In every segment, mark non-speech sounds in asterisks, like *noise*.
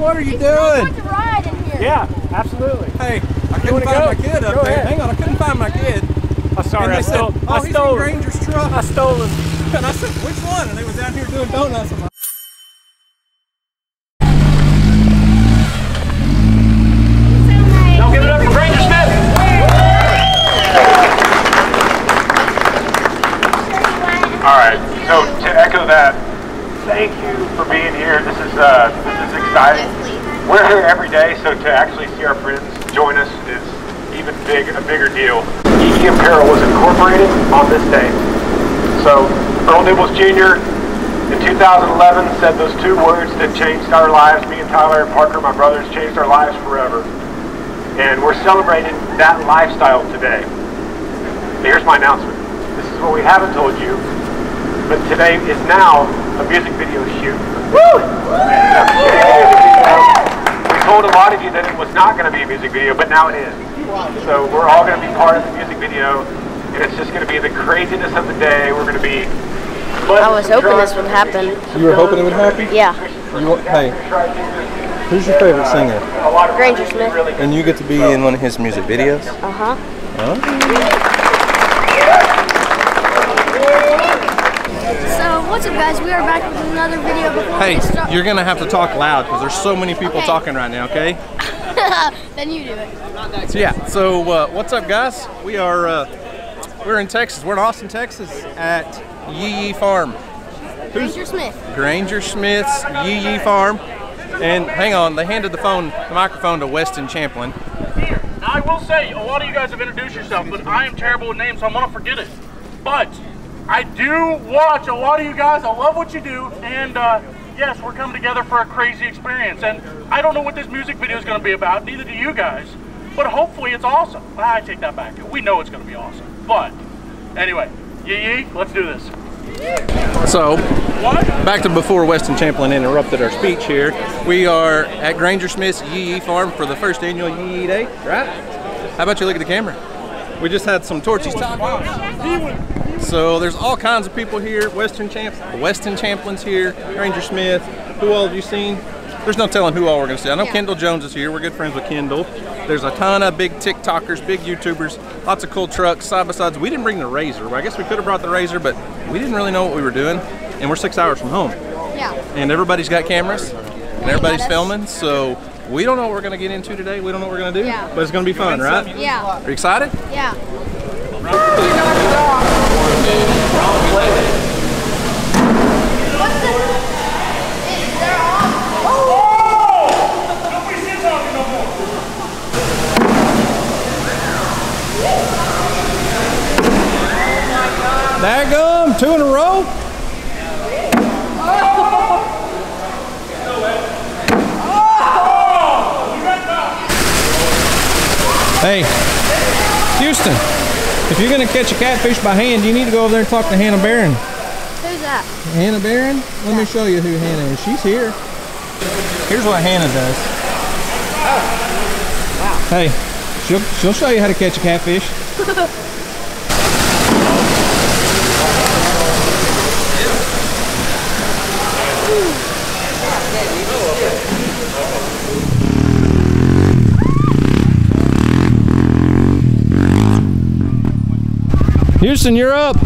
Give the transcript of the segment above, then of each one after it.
what are you It's not doing? fun to ride in here. Yeah, absolutely. Hey, I couldn't wanna find go? my kid up Go there. ahead. Hang on, I couldn't find my kid. I'm sorry, and they I stole. said, oh, I he's stole. in Granger's truck. I stole him. *laughs* And I said, which one? And they was down here doing donuts. I'm like, Don't give it up for Granger Smith. All right. So to echo that, thank you for being here. This is uh, We're here every day, so to actually see our friends join us is even big a bigger deal. Yee Yee Apparel was incorporated on this day. So Earl Dibbles Jr. in 2011 said those two words that changed our lives. Me and Tyler and Parker, my brothers, changed our lives forever. And we're celebrating that lifestyle today. Here's my announcement. This is what we haven't told you, but today is now a music video shoot. Woo! We told a lot of you that it was not going to be a music video, but now it is. So we're all going to be part of the music video, and it's just going to be the craziness of the day. We're going to be. I was hoping this would happen. you were hoping it would happen? Yeah, You want, hey, who's your favorite singer? Granger Smith. And you get to be in one of his music videos? Uh huh. So, what's up, guys? We are back with another video before Hey, we start. you're gonna have to talk loud because there's so many people Okay. talking right now, okay? *laughs* then you do it. So yeah, so uh, what's up guys? We are, uh, we're in Texas. We're in Austin, Texas at Yee Yee Farm. Granger Smith. Granger Smith's Yee Yee Farm. And hang on, they handed the phone, the microphone to Weston Champlin. Here, now I will say, a lot of you guys have introduced yourself, but I am terrible with names, so I'm gonna forget it. But I do watch a lot of you guys. I love what you do, and uh, yes, we're coming together for a crazy experience. And I don't know what this music video is gonna be about. Neither do you guys. But hopefully, it's awesome. I take that back. We know it's gonna be awesome. But anyway, yee yee, let's do this. So, back to before Weston Champlin interrupted our speech here. We are at Granger Smith's Yee Yee Farm for the first annual Yee Yee Day, right? How about you look at the camera? We just had some Torchy's tacos. So there's all kinds of people here. Weston Champ, Weston Champlin's here. Granger Smith. Who all have you seen? There's no telling who all we're gonna see. I know Kendall Jones is here. We're good friends with Kendall. There's a ton of big TikTokers, big YouTubers, lots of cool trucks, side by sides. We didn't bring the Razor. I guess we could have brought the Razor, but we didn't really know what we were doing. And we're six hours from home. Yeah. And everybody's got cameras, and everybody's filming. So we don't know what we're gonna get into today. We don't know what we're gonna do. Yeah. But it's gonna be fun, right? Yeah. Are you excited? Yeah. Daggum, two in a row. Hey, Houston, if you're gonna catch a catfish by hand, you need to go over there and talk to Hannah Barron. Who's that? Hannah Barron? Let me show you who Hannah is. She's here. Here's what Hannah does. Oh, wow. Hey, she'll she'll show you how to catch a catfish. *laughs* Houston, you're up.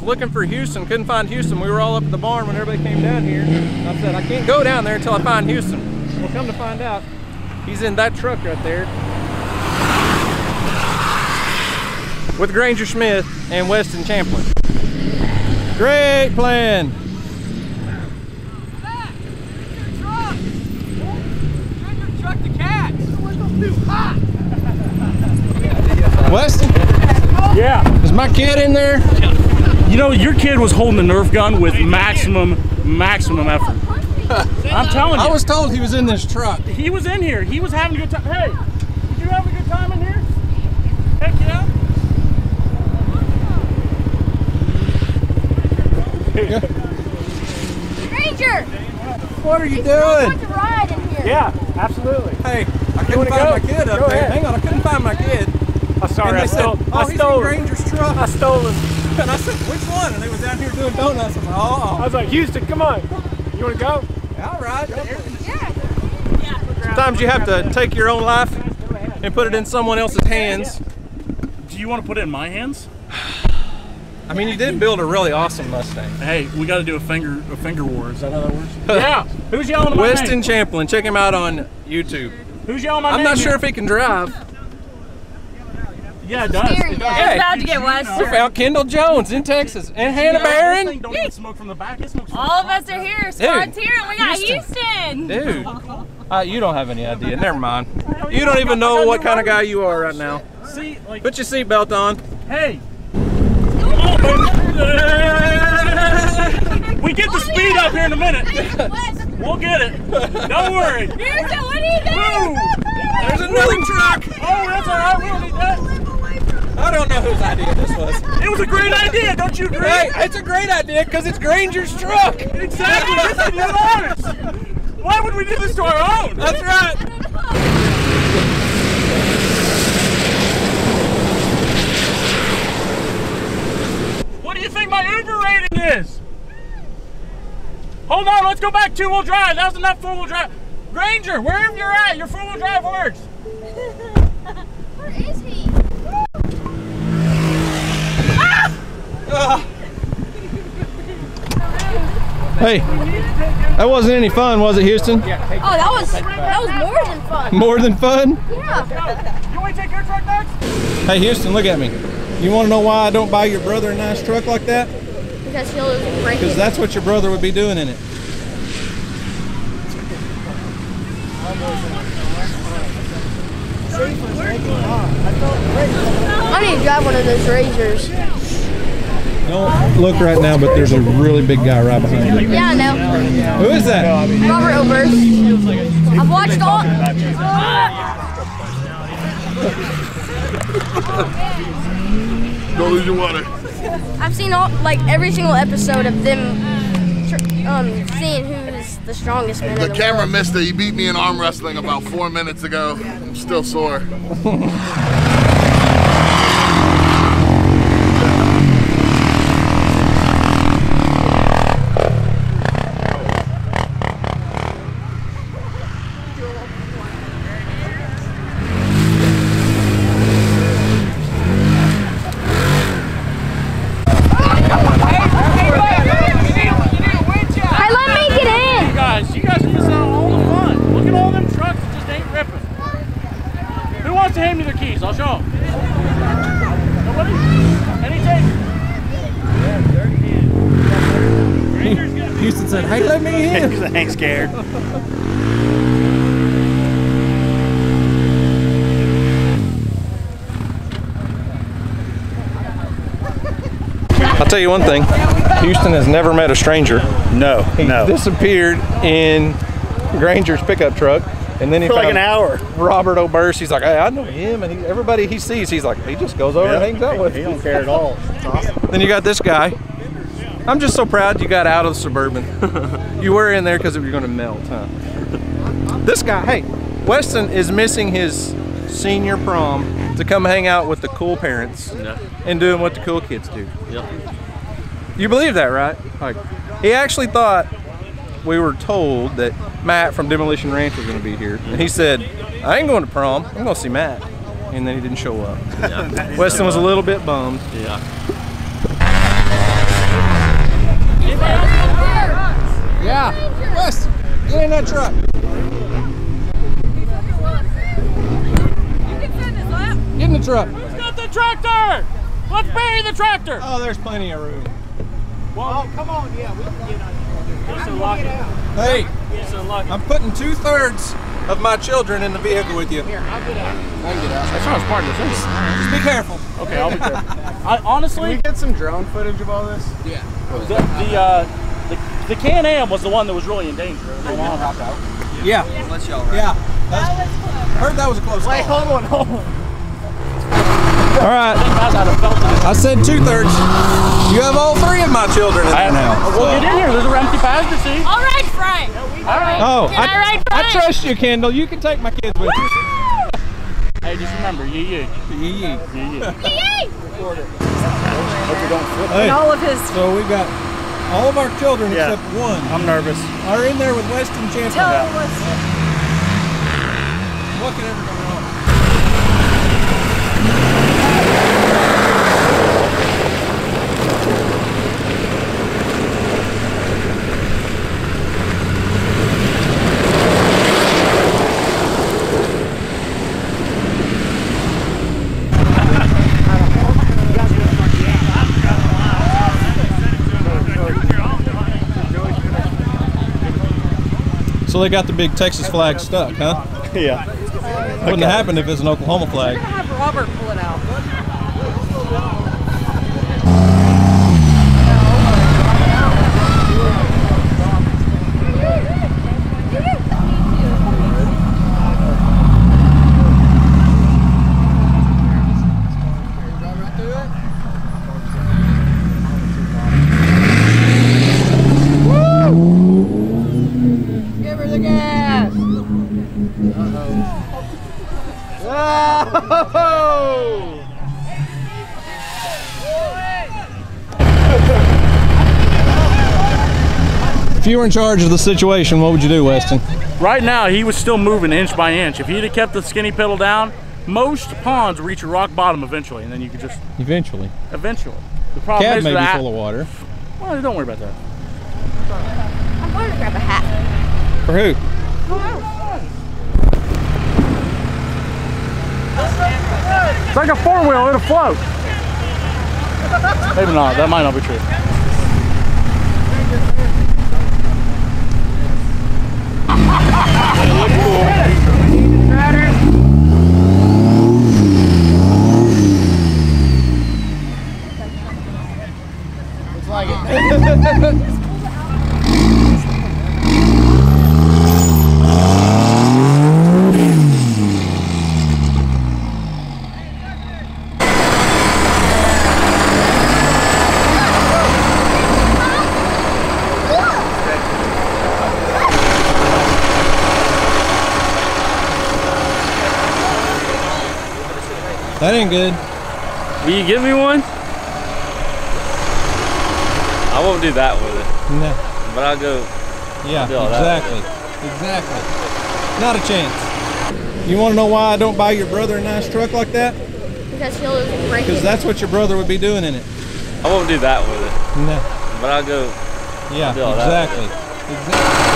was looking for Houston, couldn't find Houston. We were all up at the barn when everybody came down here. I said, I can't go down there until I find Houston. Well, come to find out, he's in that truck right there with Granger Smith and Weston Champlin. Great plan. Weston, Yeah. is my kid in there? You know, your kid was holding the Nerf gun with maximum, maximum effort. *laughs* I'm telling you. I was told he was in this truck. he was in here. He was having a good time. Hey, did you have a good time in here? Heck yeah. Ranger! What are you I doing? want to ride in here. Yeah, absolutely. Hey, I couldn't wanna find go? my kid up Go there. ahead. Hang on, I couldn't find my kid. I'm sorry, and they I said, stole. "Oh, I he's stole. in Granger's truck." I stole him. And I said, "Which one?" And they was down here doing donuts. Oh. I was like, I "Oh, was like, Houston, come on. You want to go? all right." Yeah. Sometimes you have to take your own life and put it in someone else's hands. Do you want to put it in my hands? I mean, you did build a really awesome Mustang. Hey, we got to do a finger a finger war. Is that how that works? *laughs* yeah. Who's yelling my Weston name? Champlin, check him out on YouTube. Who's yelling my I'm name? not sure here? if he can drive. Yeah, it does. Scary, It does. yeah. Hey, about to get West. we found Kendall Jones in Texas and Hannah This Barron. thing don't even smoke from the back. It smokes from All of us are here. Squad's Dude, here, and we got Houston. Houston. Dude, *laughs* uh, you don't have any idea. Never mind. *laughs* You don't even know what kind of guy you are right now. See, like, Put your seatbelt on. hey. *laughs* We get the speed up here in a minute. We'll get it. Don't worry. Houston, what are you doing? Woo! There's another truck. Oh, that's all right. We don't need that. I don't know whose idea this was. It was a great idea. Don't you agree? Hey, it's a great idea because it's Granger's truck. Exactly. This is your honest. Why would we do this to our own? That's right. What do you think my Uber rating is? Hold on, let's go back two-wheel drive. That was enough four-wheel drive. Granger, wherever you're at, your four-wheel drive works. *laughs* Where is he? Hey, that wasn't any fun, was it, Houston? Oh, that was that was more than fun. More than fun? Yeah. You want to take your truck next? Hey, Houston, look at me. You want to know why I don't buy your brother a nice truck like that? Because he'll break Because that's what your brother would be doing in it. I need to drive one of those Razors. Don't look right now, but there's a really big guy right behind you. Yeah, I know. Who is that? Robert Oberst. I've watched all. Don't lose your water. I've seen all like every single episode of them, tr- um, seeing who's the strongest man The the camera world. missed it. He beat me in arm wrestling about four minutes ago. I'm still sore. *laughs* Hey, let me get in. You guys, you guys are missing out on all the fun. Look at all them trucks that just ain't ripping. Who wants to hand me their keys? I'll show them. Nobody? Any take? Houston said, hey, let me in. *laughs* ain't scared. I'll tell you one thing. Houston has never met a stranger. No, He no. disappeared in Granger's pickup truck. And then he For like an hour. Robert Oberst. He's like, hey, I know him. And he, everybody he sees, he's like, he just goes over and hangs out with He him. don't care at all. Awesome. Then you got this guy. I'm just so proud you got out of the Suburban. *laughs* you were in there because you were going to melt, huh? This guy, hey, Weston is missing his senior prom to come hang out with the cool parents and doing what the cool kids do. You believe that, right? Like, he actually thought we were told that Matt from Demolition Ranch was going to be here, and he said, "I ain't going to prom. I'm going to see Matt." And then he didn't show up. Weston was a little bit bummed. Yeah. West, get in that truck. Get in the truck. Who's got the tractor? Let's bury the tractor. Oh, there's plenty of room. Oh, come on, yeah, we can get on. Just unlock it. Hey, Just unlock it. I'm putting two thirds of my children in the vehicle with you. Here, I'll get out. I can get out. That's not smart to say. Just be careful. Okay, I'll be careful. I honestly, We get some drone footage of all this? the the, uh, the the Can-Am was the one that was really in danger. The one hopped out. Yeah. Yeah. That's, heard that was a close Wait, call. hold on, hold on. All right. Guys had a belt in it. I said two thirds. You have all three of my children in I there now. Well, so- get in here. There's a empty passenger seat. All right, front. All right. Oh, Can I ride Frank? I front? trust you, Kendall. You can take my kids with you. Hey, just remember, yee yee. Yee yee. Yee yee. Yay! Hey, All of his. so we've got all of our children Yeah. except one I'm nervous. are in there with Weston Champlin. Tell him what's. What can ever So they got the big Texas flag stuck, huh? *laughs* Yeah. Wouldn't happen if it's an Oklahoma flag. Have Robert pull it out. If you were in charge of the situation, what would you do, Weston? Right now, he was still moving inch by inch. If he'd have kept the skinny pedal down, most ponds reach a rock bottom eventually, and then you could just Eventually. eventually. The problem Cab is may be full of water. well, don't worry about that. I'm going to grab a hat. For who? It's like a four wheel, it'll float. Maybe not. That might not be true. like it. *laughs* That ain't good. Will you give me one? I won't do that with it, No. but I'll go. Yeah, do all that. exactly. Exactly. Not a chance. You want to know why I don't buy your brother a nice truck like that? Because he'll break Because that's what your brother would be doing in it. I won't do that with it, No. but I'll go. Yeah, do all that. exactly. Exactly.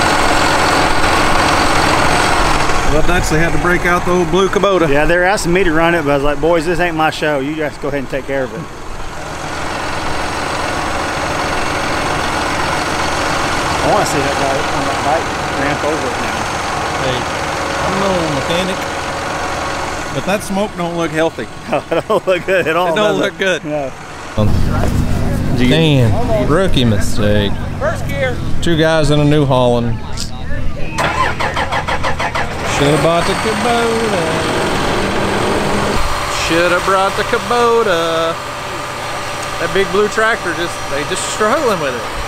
Well, that's they had to break out the old blue Kubota. Yeah, they were asking me to run it, but I was like, boys, this ain't my show. You guys go ahead and take care of it. I want to see that guy on that bike ramp over it now. Hey, I'm no mechanic, but that smoke don't look healthy. *laughs* it don't look good at all. It don't does look good. No. Damn, rookie mistake. First gear. Two guys in a New Holland. Should have bought the Kubota. Should have brought the Kubota. That big blue tractor just, they just struggling with it.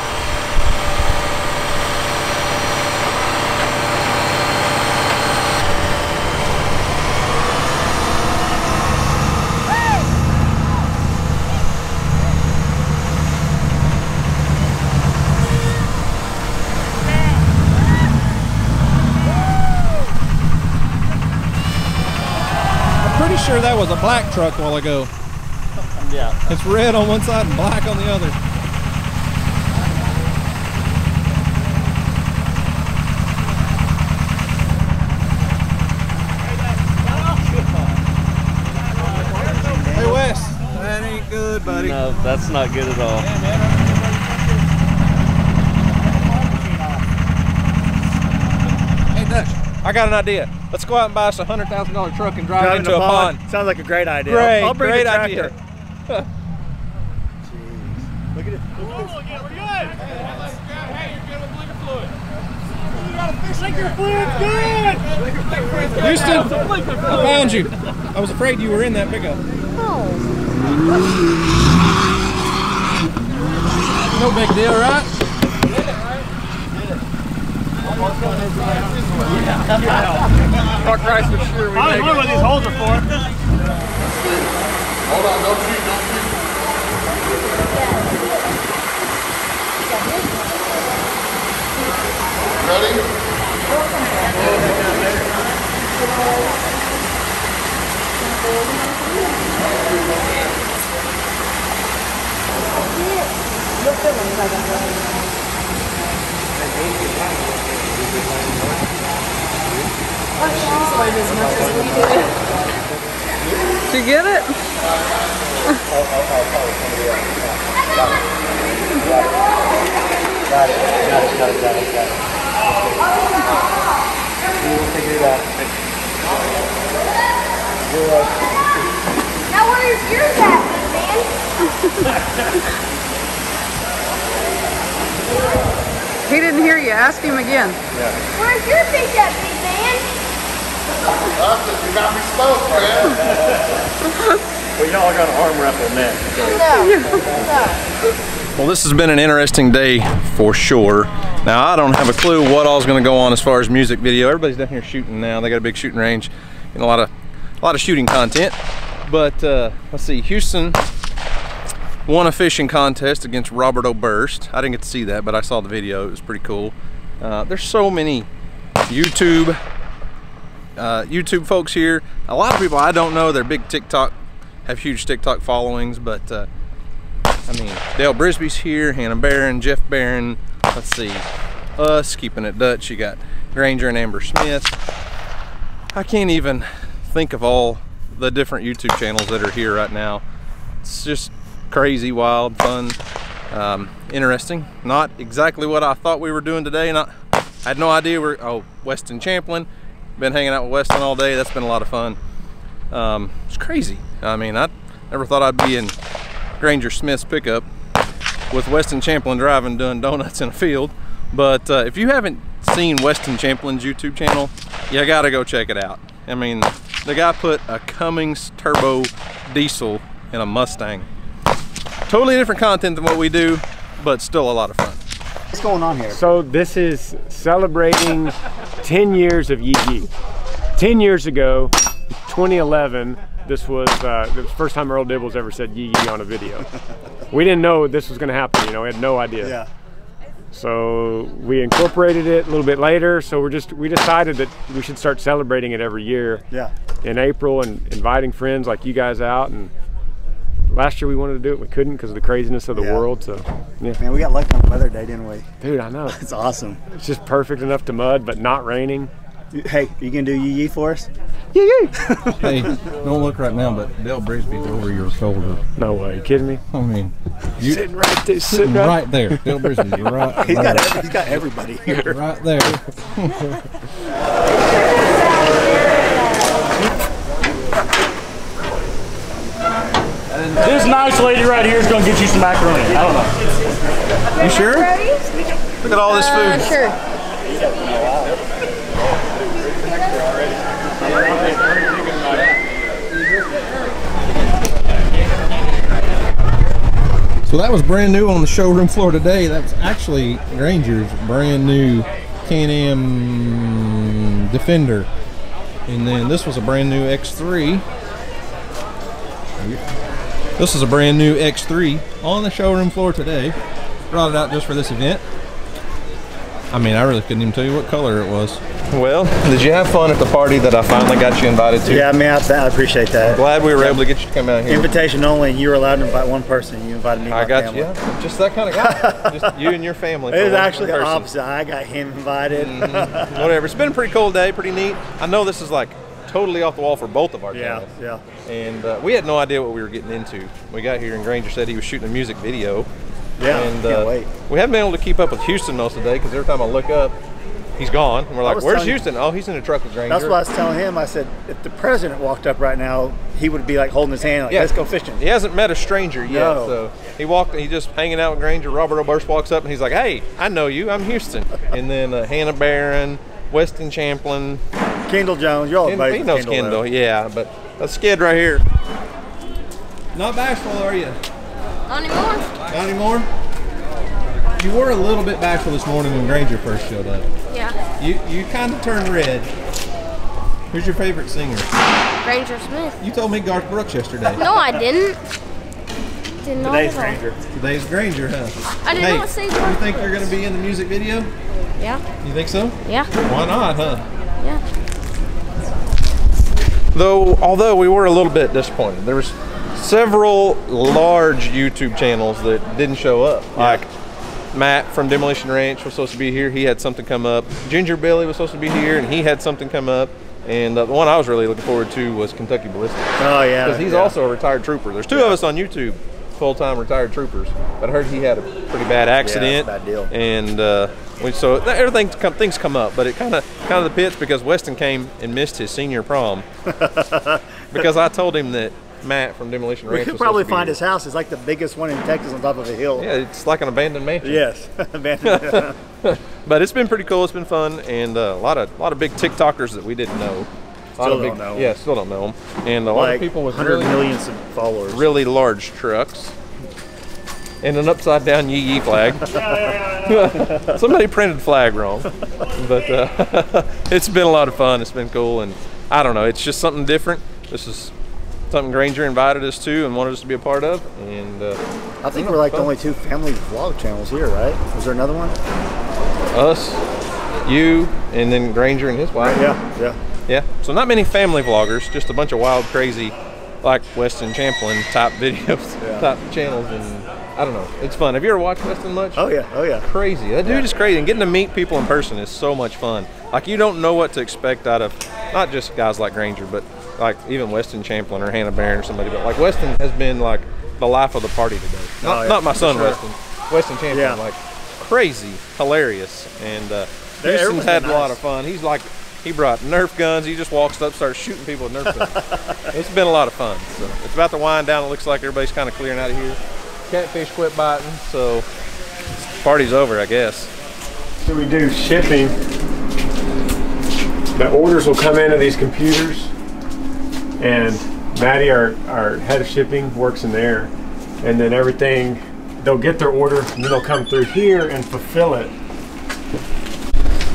Sure that was a black truck a while ago. Yeah. It's red on one side and black on the other. Hey Wes, that ain't good, buddy. No, that's not good at all. Hey Dutch, I got an idea. Let's go out and buy us a hundred thousand dollar truck and drive, Drive into in a pond. pond. Sounds like a great idea. Great, I'll, I'll bring great the idea. tractor. Look at it. Houston, I found you. I was afraid you were in that pickup. No big deal, right? Mark Rice was sure we I don't know what these holes are for. Hold on, don't shoot, don't shoot. Ready? Did you get it? Got it, got it, got it, got it, got it. We will figure it out. Now where's yours at, man? He didn't hear you. Ask him again. Where's your fish at, big man? Austin, you got me man. Well, y'all got an arm wrestle next. No. Well, this has been an interesting day for sure. Now, I don't have a clue what all's going to go on as far as music video. Everybody's down here shooting now. They got a big shooting range and a lot of a lot of shooting content. But uh, let's see, Houston won a fishing contest against Robert Oberst. I didn't get to see that, but I saw the video. It was pretty cool. Uh, there's so many YouTube uh, YouTube folks here. A lot of people I don't know. They're big TikTok, have huge TikTok followings, but uh, I mean, Dale Brisby's here, Hannah Barron, Jeff Barron. Let's see, us keeping it Dutch. You got Granger and Amber Smith. I can't even think of all the different YouTube channels that are here right now. It's just crazy, wild, fun, um, interesting. Not exactly what I thought we were doing today. Not, I had no idea we're. Oh, Weston Champlin. Been hanging out with Weston all day. That's been a lot of fun. Um, it's crazy. I mean, I never thought I'd be in Granger Smith's pickup with Weston Champlin driving doing donuts in a field. But uh, if you haven't seen Weston Champlin's YouTube channel, you gotta go check it out. I mean, the guy put a Cummins turbo diesel in a Mustang. Totally different content than what we do, but still a lot of fun. What's going on here? So this is celebrating 10 years of Yee Yee. 10 years ago, 2011, this was uh, the first time Earl Dibbles ever said Yee Yee on a video. We didn't know this was going to happen, you know, we had no idea. Yeah. So we incorporated it a little bit later. So we're just we decided that we should start celebrating it every year Yeah. in April and inviting friends like you guys out. And last year we wanted to do it, we couldn't because of the craziness of the Yeah. world. So yeah, Man, we got lucky on the weather day, didn't we? dude, I know *laughs* It's awesome. it's just perfect enough to mud, but not raining. Hey, you gonna do yee yee for us? Yee. *laughs* Hey, don't look right now, but Dale Brisby's over your shoulder. No way, you kidding me? I mean, you Sitting right there, sitting sitting right. right there. Dale Brisby's *laughs* right He's there. got every, he's got everybody here. right there. This nice lady right here is gonna get you some macaroni. I don't know. You sure? Look at all this Uh, food. sure. So that was brand new on the showroom floor today. That's actually Granger's brand new Can-Am Defender. And then this was a brand new X3. This is a brand new X3 on the showroom floor today. Brought it out just for this event. I mean, I really couldn't even tell you what color it was. Well, did you have fun at the party that I finally got you invited to? Yeah, man, I, I appreciate that. Glad we were able to get you to come out here. Invitation only. You were allowed to invite one person. You invited me. and I my got family. you. Yeah, just that kind of guy. just *laughs* you and your family. It was one actually the opposite. I got him invited. Mm-hmm. Whatever. It's been a pretty cool day, pretty neat. I know this is like totally off the wall for both of our yeah, channels. yeah. And uh, we had no idea what we were getting into. We got here and Granger said he was shooting a music video. Yeah, And can't uh, wait. we haven't been able to keep up with Houston most of the day because every time I look up, he's gone. And we're like, where's telling you- Houston? Oh, he's in a truck with Granger. That's what I was telling him. I said, if the president walked up right now, he would be like holding his hand, like, Yeah. let's go fishing. He hasn't met a stranger yet, No. so he walked. He just hanging out with Granger. Robert Oberst walks up and he's like, "Hey, I know you. I'm Houston." and then uh, Hannah Barron, Weston Champlin, Kendall Jones, you're all Ken- he knows Kendall, Kendall. Yeah, but a skid right here. Not bashful, are you? Not anymore. Not anymore. You were a little bit bashful this morning when Granger first showed up. Yeah. You you kind of turned red. Who's your favorite singer? Granger Smith. You told me Garth Brooks yesterday. No, I didn't. Did not Today's. Granger. Today's Granger, huh? I did hey, not say You Garth think you're going to be in the music video? Yeah. You think so? Yeah. Why not, huh? Yeah. Though, although we were a little bit disappointed, there was several large YouTube channels that didn't show up. Like Matt from Demolition Ranch was supposed to be here. He had something come up. Ginger Billy was supposed to be here, and he had something come up. And uh, the one I was really looking forward to was Kentucky Ballistic. Oh, yeah, because he's yeah. also a retired trooper. There's two of us on YouTube, full-time retired troopers. But I heard he had a pretty bad accident. bad deal. And uh, we, so th- everything come, things come up, but it kind of kind of the pits because Weston came and missed his senior prom *laughs* because I told him that Matt from Demolition Ranch. We could probably supposed to be find his house. It's like the biggest one in Texas on top of a hill. Yeah, it's like an abandoned mansion. Yes, *laughs* abandoned. *laughs* but it's been pretty cool. It's been fun, and uh, a lot of a lot of big TikTokers that we didn't know. Still big, don't know. Yeah, still don't know them. And a lot of people with 100 really, million followers. really large trucks. And an upside down yee yee flag. *laughs* *laughs* Somebody printed flag wrong. But uh, *laughs* it's been a lot of fun. It's been cool. And I don't know, it's just something different. This is something Granger invited us to and wanted us to be a part of. And uh, I think we're like the only two family vlog channels here, right? Was there another one? us, you, and then Granger and his wife. Yeah, yeah. Yeah. So not many family vloggers, just a bunch of wild, crazy, like Weston Champlin type videos, Yeah. type channels, and I don't know. It's fun. Have you ever watched Weston much? Oh yeah, oh yeah. Crazy. That dude is crazy, and getting to meet people in person is so much fun. Like you don't know what to expect out of not just guys like Granger, but like even Weston Champlin or Hannah Barron or somebody. But like Weston has been like the life of the party today. Not, Oh, yeah, not my son sure. Weston. Weston Champlin, Yeah. like crazy, hilarious, and uh, Houston's had been a lot of fun. He's like he brought Nerf guns. He just walks up, starts shooting people with Nerf guns. *laughs* it's been a lot of fun. So it's about to wind down. It looks like everybody's kind of clearing out of here. Catfish quit biting, so party's over, I guess. So we do shipping. The orders will come into these computers, and Maddie, our, our head of shipping, works in there, and then everything. They'll get their order, and then they'll come through here and fulfill it.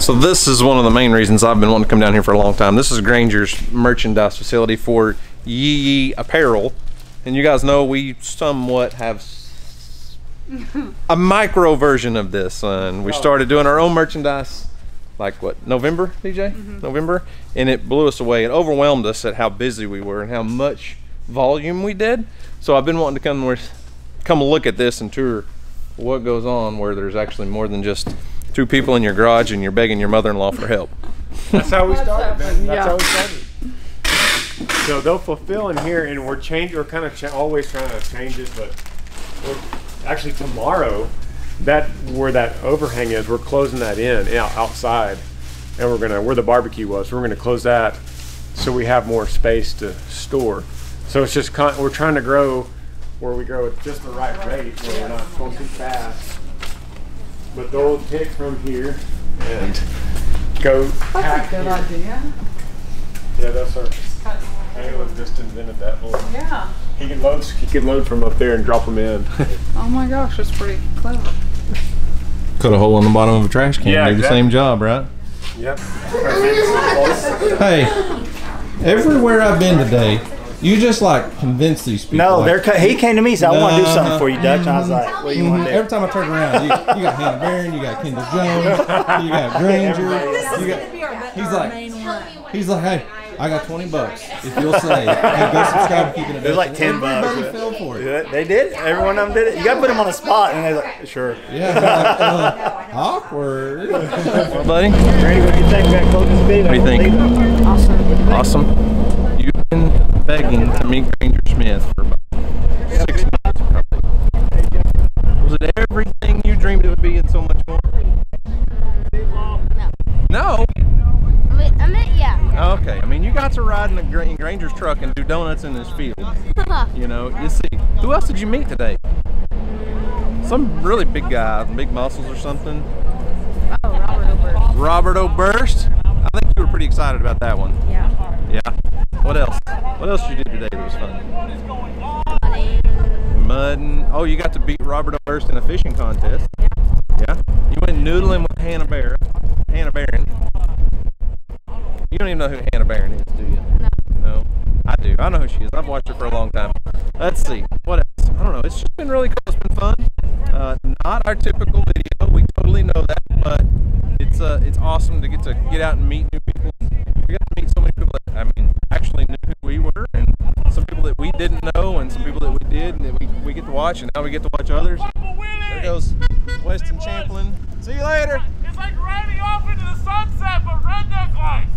So this is one of the main reasons I've been wanting to come down here for a long time. This is Granger's merchandise facility for Yee Yee Apparel. And you guys know we somewhat have s- a micro version of this. And we oh. started doing our own merchandise like what, November, DJ? Mm-hmm. November? And it blew us away. It overwhelmed us at how busy we were and how much volume we did. So I've been wanting to come with, come look at this and tour what goes on where there's actually more than just two people in your garage and you're begging your mother-in-law for help. *laughs* That's how we started, man. That's Yeah. how we started. So they'll fulfill in here, and we're changing. We're kind of cha- always trying to change it, but we're, actually tomorrow, that where that overhang is, we're closing that in out, outside, and we're gonna where the barbecue was. We're gonna close that so we have more space to store. So it's just we're trying to grow where we grow at just the right rate, where we're not going too fast. But they'll pick from here and go. That's a good idea. Yeah, that's our. Caleb just invented that little. Yeah. He can load. He can load from up there and drop them in. *laughs* Oh my gosh, that's pretty clever. Cut a hole in the bottom of a trash can. Yeah, do the same job, right? yep. Hey, everywhere I've been today, you just like convince these people. No, like, they're co- he came to me, said, I want to do something for you, Dutch. And I was like, what do you want to mm-hmm. do? Every time I turn around, you, you got Hannah Barron, you got Kendall Jones, you got *laughs* Granger. You got, he's like, he's like, hey, I got 20 bucks if you'll say, hey, go subscribe to Keeping It It was like 10 bucks. Everybody fell for it. Yeah, They did. Every one of them did it. You got to put them on the spot. And they're like, sure. Yeah, like, uh, awkward. *laughs* Buddy, Randy, what do you think? Got close this. What do you think? Awesome. awesome. You've been begging to meet Granger Smith for about six months, probably. Was it everything you dreamed it would be and so much more? No. No. Granger's truck and do donuts in his field. *laughs* you know, you see. Who else did you meet today? Some really big guy, big muscles or something. Oh, Robert Oberst. Robert Oberst. I think you were pretty excited about that one. Yeah. Yeah. What else? What else did you do today that was fun? Mudding. Oh, you got to beat Robert Oberst in a fishing contest. Yeah. Yeah. You went noodling with Hannah Barron. Hannah Barron. You don't even know who Hannah Barron is, do you? No. No. I do. I know who she is. I've watched her for a long time. Let's see. What else? I don't know. It's just been really cool. It's been fun. Uh, not our typical video. We totally know that, but it's uh, it's awesome to get to get out and meet new people. We got to meet so many people that I mean actually knew who we were, and some people that we didn't know, and some people that we did, and that we, we get to watch, and now we get to watch others. There goes Weston Champlin. See you later. It's like riding off into the sunset, but redneck life.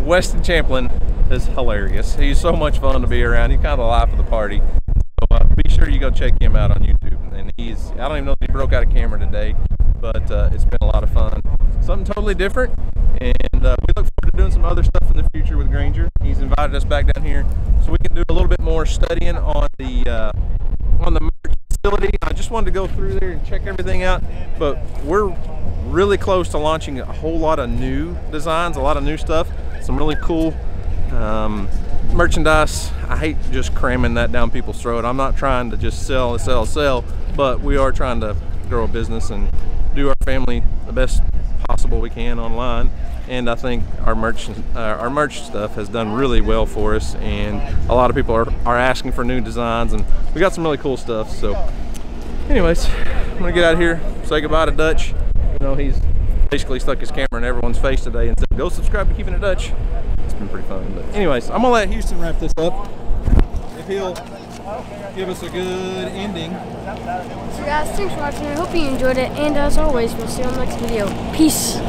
Weston Champlin is hilarious. He's so much fun to be around. He's kind of the life of the party. So uh, be sure you go check him out on YouTube. And he's, I don't even know if he broke out a camera today, but uh, it's been a lot of fun. Something totally different. And uh, we look forward to doing some other stuff in the future with Granger. He's invited us back down here so we can do a little bit more studying on the uh, on the facility. I just wanted to go through there and check everything out, but we're really close to launching a whole lot of new designs, a lot of new stuff, some really cool um, merchandise. I hate just cramming that down people's throat. I'm not trying to just sell, sell, sell, but we are trying to grow a business and do our family the best possible we can online. And I think our merch, uh, our merch stuff has done really well for us, and a lot of people are, are asking for new designs, and we got some really cool stuff. So, anyways, I'm gonna get out of here, say goodbye to Dutch. You know, he's basically stuck his camera in everyone's face today and said, "Go subscribe to Keeping It Dutch." It's been pretty fun. But anyways, I'm gonna let Houston wrap this up. If he'll give us a good ending. So guys, thanks for watching. I hope you enjoyed it. And as always, we'll see you on the next video. Peace.